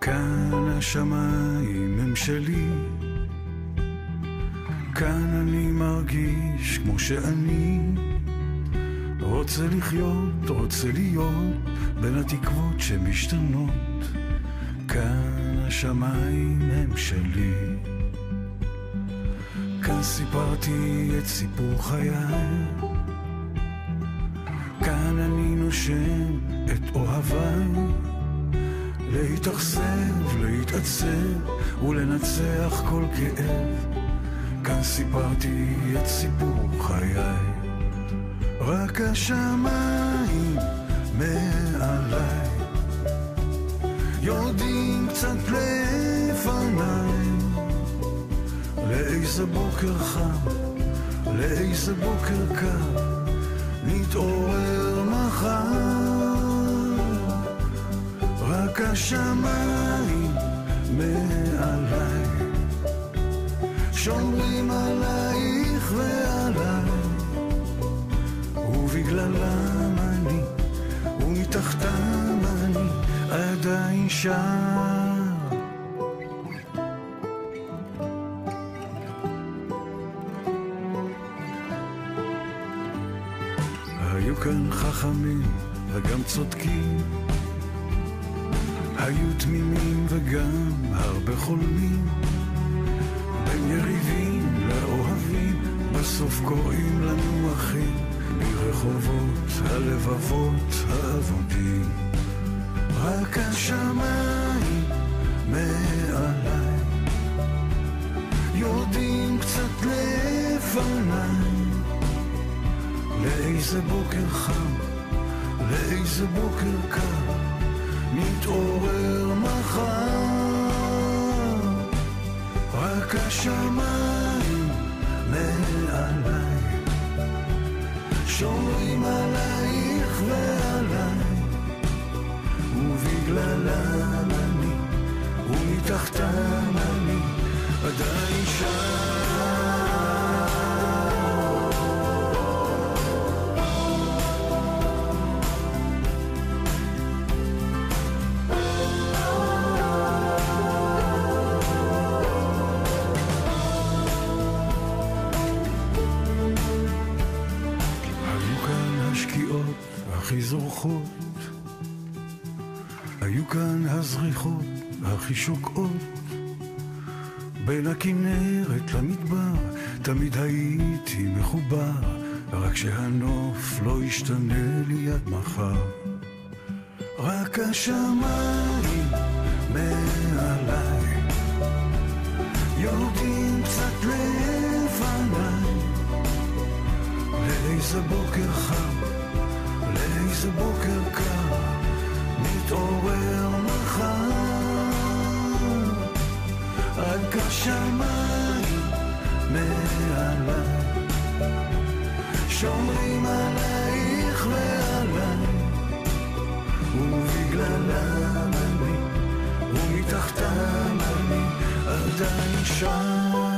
כאן השמיים הם שלי, כאן אני מרגיש כמו שאני רוצה לחיות, רוצה להיות בין התקוות שמשתנות, כאן השמיים הם שלי. כאן סיפרתי את סיפור חיי, כאן אני נושם את אוהביי. להתאכזב, להתעצב ולנצח כל כאב. כאן סיפרתי את סיפור חיי. רק השמיים מעליי יורדים קצת לפניי לאיזה בוקר חם, לאיזה בוקר קר נתעורר מחר רק השמיים מעליי. שומרים עלייך ועליי ובגללם אני ומתחתם אני עדיין שר היו כאן חכמים וגם צודקים היו תמימים וגם הרבה חולמים. בין יריבים לאוהבים בסוף קוראים לנו אחים מרחובות הלבבות האבודים. רק השמיים מעליי יורדים קצת לפניי. לאיזה בוקר חם, לאיזה בוקר קר נתעורר מחר, רק השמיים מעליי, שומרים עלייך ועליי, ובגללם אני, ומתחתם אני, עדיין שם. הכי זורחות, היו כאן הזריחות הכי שוקעות. בין הכנרת למדבר, תמיד הייתי מחובר, רק שהנוף לא ישתנה לי עד מחר. רק השמיים מעליי, יורדים קצת לפניי. לאיזה בוקר חם, לאיזה בוקר קר, נתעורר מחר. רק השמיים מעליי, שומרים עלייך ועליי, ובגללם אני, ומתחתם אני עדיין שם.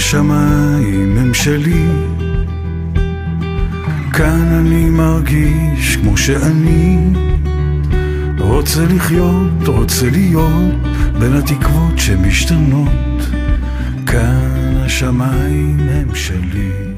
השמיים הם שלי, כאן אני מרגיש כמו שאני רוצה לחיות, רוצה להיות בין התקוות שמשתנות, כאן השמיים הם שלי.